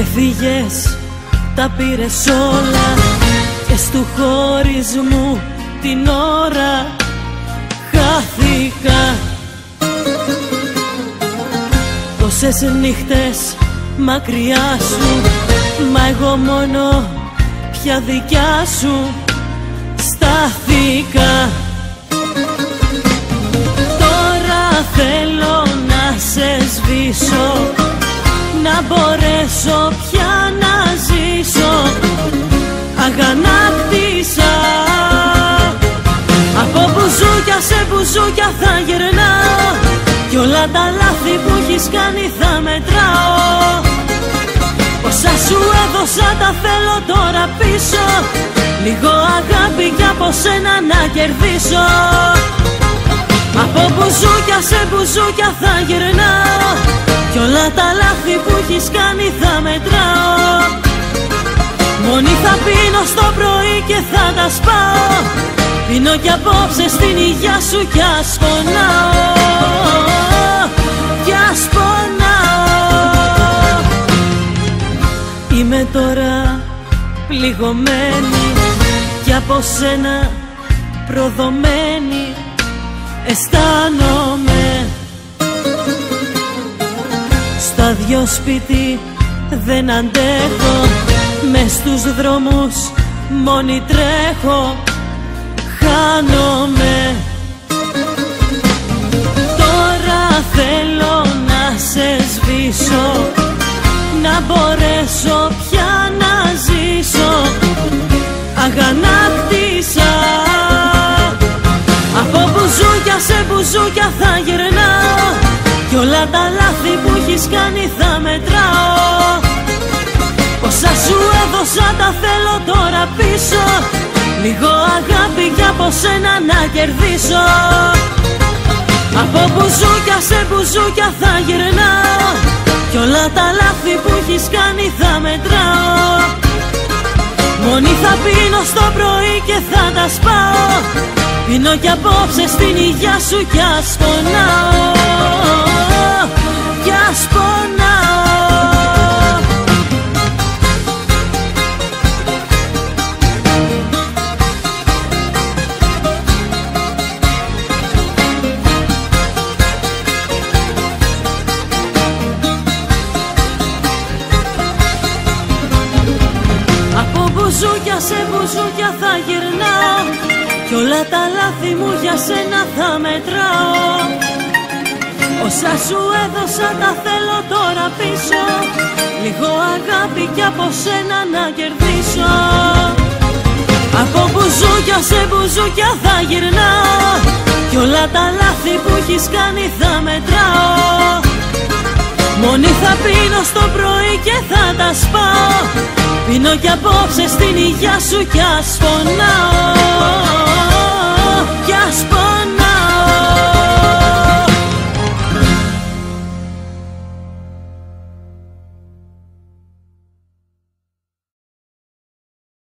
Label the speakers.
Speaker 1: Έφυγες, τα πήρες όλα Και στου χωρισμού την ώρα χάθηκα. Τόσες νύχτες μακριά σου Μα εγώ μόνο πια δικιά σου στάθηκα. Τώρα θέλω να σε σβήσω. Να μπορέσω πια να ζήσω. Αγανάκτησα. Από μπουζούκια σε μπουζούκια θα γυρνάω. Κι όλα τα λάθη που έχεις κάνει θα μετράω. Όσα σου έδωσα τα θέλω τώρα πίσω. Λίγο αγάπη κι από σένα να κερδίσω. Από μπουζούκια σε μπουζούκια θα γυρνάω Κι όλα τα λάθη που έχεις κάνει θα μετράω. Μόνη θα πίνω στο πρωί και θα τα σπάω. Πίνω κι απόψε στην υγειά σου κι ας Κι ας Είμαι τώρα πληγωμένη και από σένα προδομένη. Αισθάνομαι Στα δυο σπίτι δεν αντέχω. Μες στους δρόμους μόνη τρέχω. Χάνομαι Κι όλα τα λάθη που έχεις κάνει θα μετράω. Όσα σου έδωσα τα θέλω τώρα πίσω. Λίγο αγάπη κι από σένα να κερδίσω. Από μπουζούκια σε μπουζούκια θα γυρνάω. Κι όλα τα λάθη που έχεις κάνει θα μετράω. Μόνη θα πίνω στο πρωί και θα τα σπάω. Πίνω κι απόψε στην υγειά σου κι ας πονάω σε μπουζούκια θα γυρνάω Κι όλα τα λάθη μου για σένα θα μετράω. Όσα σου έδωσα τα θέλω τώρα πίσω Λίγο αγάπη κι από σένα να κερδίσω. Από μπουζούκια σε μπουζούκια θα γυρνάω Κι όλα τα λάθη που έχεις κάνει θα μετράω θα πίνω στο πρωί και θα τα σπάω. Πίνω κι απόψε στην υγειά σου κι ας φωνάω